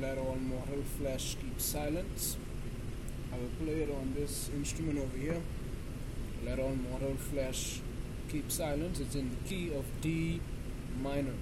let all mortal flesh keep silence. I will play it on this instrument over here. Let all mortal flesh keep silence. It's in the key of D minor.